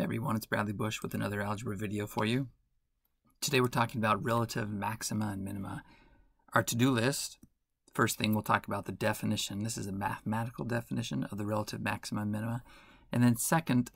Hey everyone, it's Bradley Bush with another algebra video for you. Today we're talking about relative maxima and minima. Our to-do list, first thing we'll talk about the definition. This is a mathematical definition of the relative maxima and minima. And then second,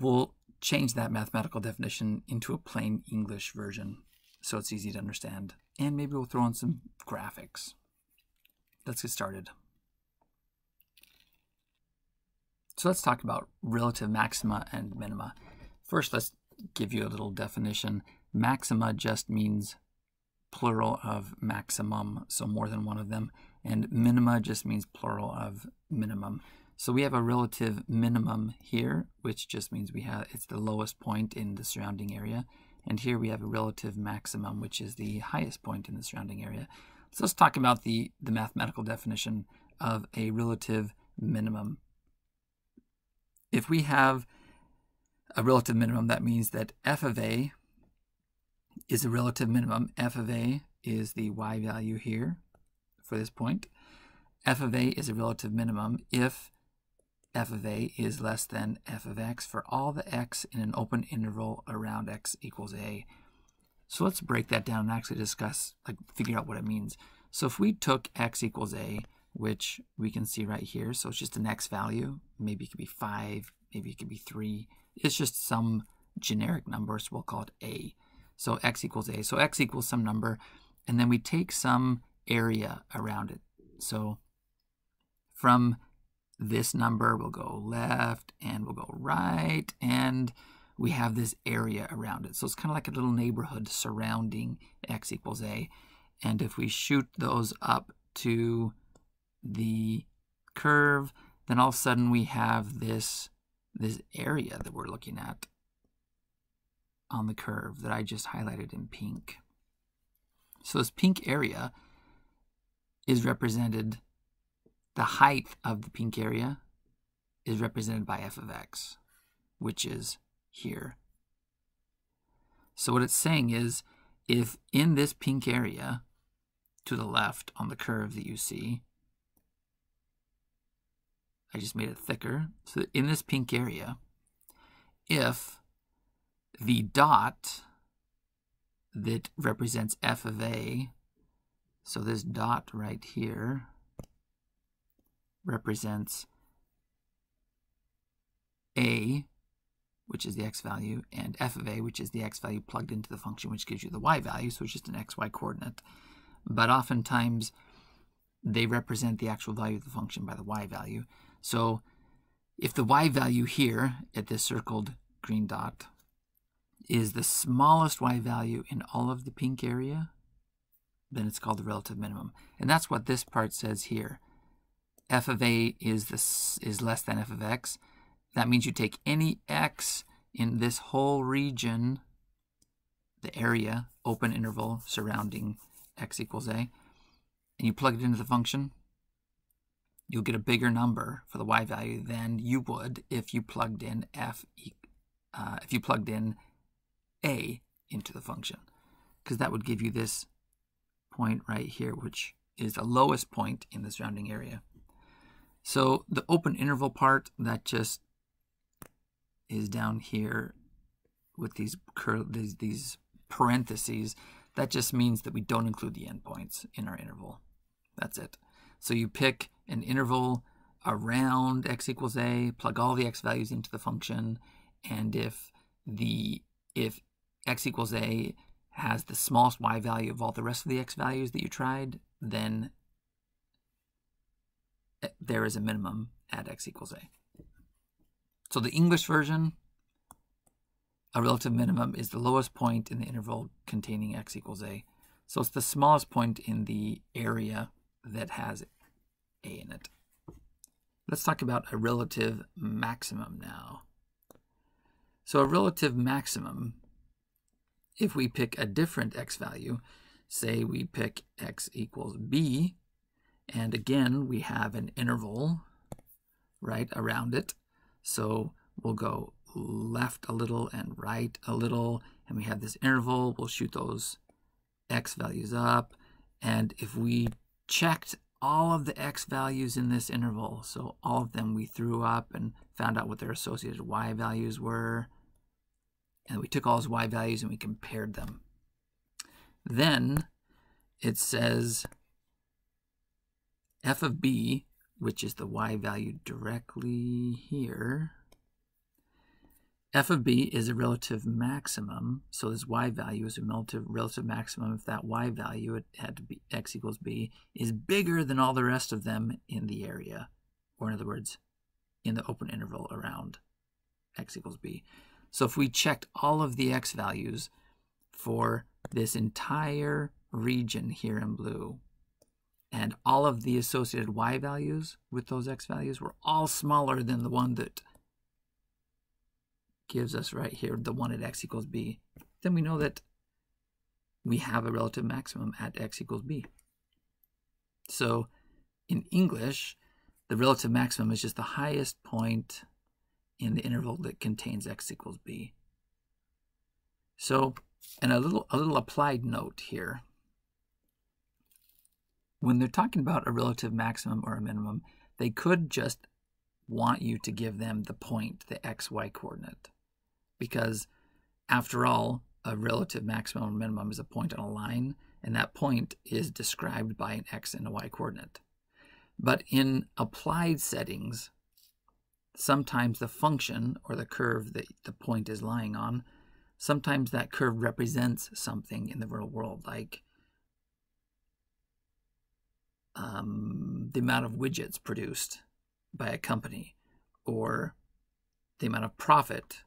we'll change that mathematical definition into a plain English version so it's easy to understand. And maybe we'll throw in some graphics. Let's get started. So let's talk about relative maxima and minima. First, let's give you a little definition. Maxima just means plural of maximum, so more than one of them. And minima just means plural of minimum. So we have a relative minimum here, which just means we have it's the lowest point in the surrounding area. And here we have a relative maximum, which is the highest point in the surrounding area. So let's talk about the, the mathematical definition of a relative minimum if we have a relative minimum, that means that f of a is a relative minimum. f of a is the y value here for this point. f of a is a relative minimum if f of a is less than f of x for all the x in an open interval around x equals a. So let's break that down and actually discuss, like figure out what it means. So if we took x equals a which we can see right here. So it's just an x value. Maybe it could be 5, maybe it could be 3. It's just some generic number, so we'll call it a. So x equals a. So x equals some number, and then we take some area around it. So from this number, we'll go left, and we'll go right, and we have this area around it. So it's kind of like a little neighborhood surrounding x equals a. And if we shoot those up to the curve, then all of a sudden we have this, this area that we're looking at on the curve that I just highlighted in pink. So this pink area is represented, the height of the pink area is represented by f of x, which is here. So what it's saying is, if in this pink area to the left on the curve that you see, I just made it thicker. So in this pink area, if the dot that represents f of a, so this dot right here represents a, which is the x value, and f of a, which is the x value plugged into the function, which gives you the y value, so it's just an xy coordinate. But oftentimes, they represent the actual value of the function by the y value. So if the y value here at this circled green dot is the smallest y value in all of the pink area, then it's called the relative minimum. And that's what this part says here. f of a is, this, is less than f of x. That means you take any x in this whole region, the area, open interval surrounding x equals a, and you plug it into the function, you'll get a bigger number for the y value than you would if you plugged in f uh, if you plugged in a into the function. Because that would give you this point right here which is the lowest point in the surrounding area. So the open interval part that just is down here with these these, these parentheses that just means that we don't include the endpoints in our interval that's it so you pick an interval around x equals a, plug all the x values into the function, and if the if x equals a has the smallest y value of all the rest of the x values that you tried, then eh, there is a minimum at x equals a. So the English version, a relative minimum is the lowest point in the interval containing x equals a. So it's the smallest point in the area that has a in it. Let's talk about a relative maximum now. So a relative maximum, if we pick a different x value, say we pick x equals b, and again, we have an interval right around it. So we'll go left a little and right a little, and we have this interval. We'll shoot those x values up. And if we checked all of the x values in this interval. So all of them we threw up and found out what their associated y values were. And we took all those y values and we compared them. Then it says f of b, which is the y value directly here, f of b is a relative maximum, so this y value is a relative, relative maximum if that y value, it had to be x equals b, is bigger than all the rest of them in the area, or in other words, in the open interval around x equals b. So if we checked all of the x values for this entire region here in blue, and all of the associated y values with those x values were all smaller than the one that gives us right here the one at x equals b, then we know that we have a relative maximum at x equals b. So in English, the relative maximum is just the highest point in the interval that contains x equals b. So, and a little, a little applied note here. When they're talking about a relative maximum or a minimum, they could just want you to give them the point, the xy coordinate because after all, a relative maximum or minimum is a point on a line, and that point is described by an x and a y coordinate. But in applied settings, sometimes the function or the curve that the point is lying on, sometimes that curve represents something in the real world, like um, the amount of widgets produced by a company or the amount of profit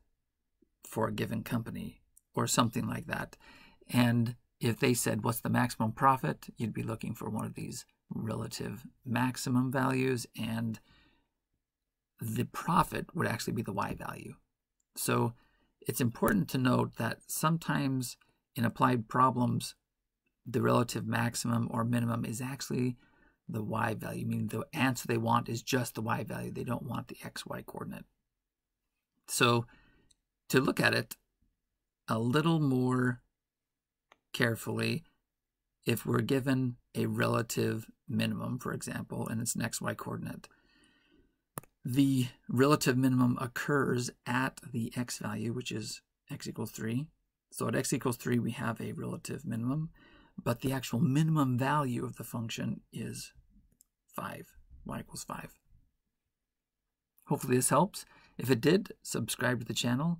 for a given company or something like that. And if they said, what's the maximum profit? You'd be looking for one of these relative maximum values and the profit would actually be the y value. So it's important to note that sometimes in applied problems, the relative maximum or minimum is actually the y value, meaning the answer they want is just the y value. They don't want the xy coordinate. So to look at it a little more carefully if we're given a relative minimum, for example, and it's next y coordinate. The relative minimum occurs at the x value, which is x equals 3. So at x equals 3, we have a relative minimum, but the actual minimum value of the function is 5, y equals 5. Hopefully this helps. If it did, subscribe to the channel